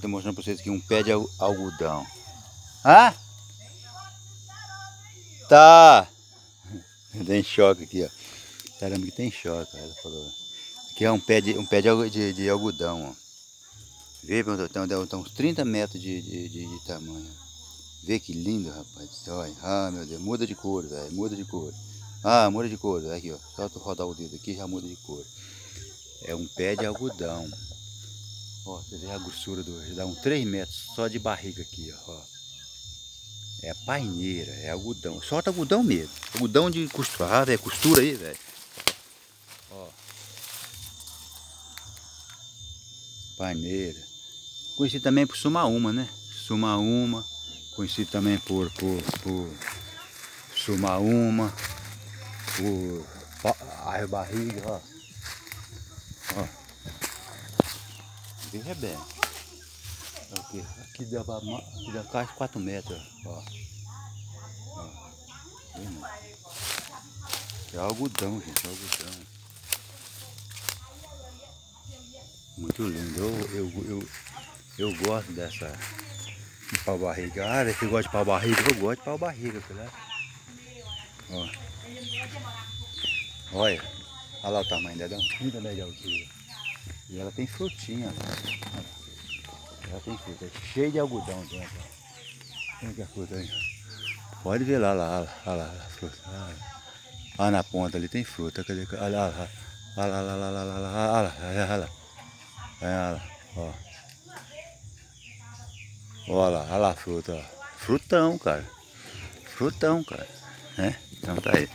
Estou mostrando para vocês aqui um pé de algodão. Hã? Tá. Tem choque aqui, ó. Caramba, que tem choque, ela falou. Aqui é um pé de, um pé de, de, de algodão, ó. Vê, tem, tem uns 30 metros de, de, de, de tamanho. Vê que lindo, rapaz. Olha, ah, meu Deus, muda de cor, velho, muda de cor. Ah, muda de cor, aqui, ó. Só tu rodar o dedo aqui já muda de cor. É um pé de algodão. Ó, você vê a grossura do. Dá uns 3 metros só de barriga aqui, ó. É paineira, é algodão. Solta algodão mesmo. Algodão de costura. Ah, velho, costura aí, velho. Ó. Paineira. Conhecido também por Sumaúma, né? Sumaúma. Conhecido também por, por, por Sumaúma. Por a barriga. Ó. Veja bem. Aqui, aqui dá, aqui dá quase 4 metros, ó. ó. É algodão, gente, é algodão. Muito lindo. Eu, eu, eu, eu gosto dessa de pau barriga. Ah, você gosta de pau barriga? Eu gosto de pau barriga, filha. Ó. Olha. Olha lá o tamanho dela, dá um 30 metros de altura. E ela tem frutinha. Ela tem fruta, é cheio de algodão dentro. Olha que fruta aí. Pode ver lá, lá, lá, lá, lá, fruta. Lá, na ponta ali tem fruta. Cadê? Olha lá, lá, lá, lá, lá, lá, lá, lá, lá, lá, lá, lá. Lá, ó. Olha lá, olha lá a fruta, ó. Frutão, cara. Frutão, cara. É? Então tá aí.